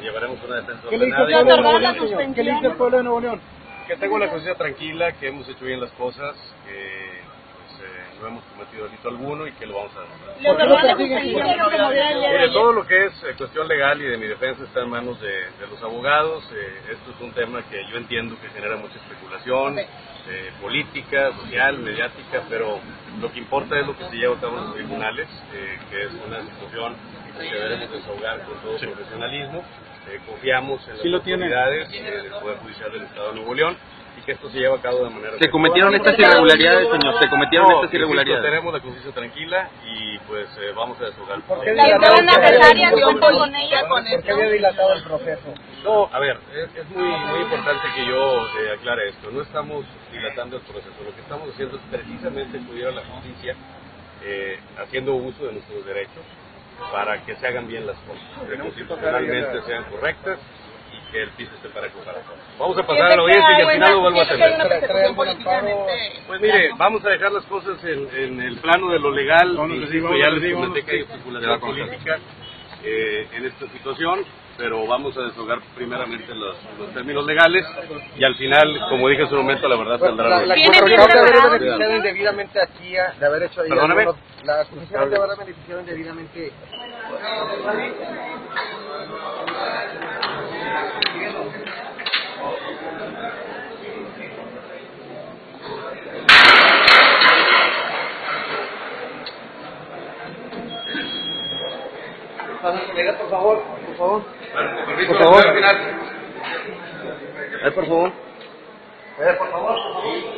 Llevaremos una defensa ¿Qué le dice el ordenada? ¿Qué le dice el pueblo de Nuevo León? que tengo la conciencia tranquila, que hemos hecho bien las cosas, que pues, eh, no hemos cometido delito alguno y que lo vamos a demostrar. Todo lo que es eh, cuestión legal y de mi defensa está en manos de, de los abogados. Eh, esto es un tema que yo entiendo que genera mucha especulación eh, política, social, mediática, pero lo que importa es lo que se lleva a cabo en los tribunales, eh, que es una situación que deberemos desahogar con todo profesionalismo. Eh, confiamos en las Sí lo tiene. autoridades eh, del Poder Judicial del Estado de Nuevo León y que esto se lleva a cabo de manera Se cometieron estas irregularidades, señor, se cometieron no, estas irregularidades. tenemos la conciencia tranquila y pues eh, vamos a desahogar. ¿Por qué La dilatado el proceso? contó con ella con ¿Por qué esto. había dilatado el proceso? No, a ver, es, es muy, muy importante que yo eh, aclare esto. No estamos dilatando el proceso. Lo que estamos haciendo es precisamente acudir a la justicia eh, haciendo uso de nuestros derechos para que se hagan bien las cosas, que constitucionalmente sean correctas que el piso esté para para todos. Vamos a pasar a la audiencia y al final lo vuelvo a políticamente. Pues mire, vamos a dejar las cosas en, en el plano de lo legal. Insisto, sí, vámonos, ya les comenté que hay especulación política eh, en esta situación, pero vamos a deshogar primeramente los, los términos legales y al final, como dije en su momento, la verdad saldrá. La, a la luz. ¿Tiene corrupción bien de haber preparado, beneficiado indebidamente a Kia, de haber hecho ahí Perdóname. la acusación de haber beneficiado indebidamente por favor, por favor. Por favor. Ay, por favor. Eh, por favor, por favor.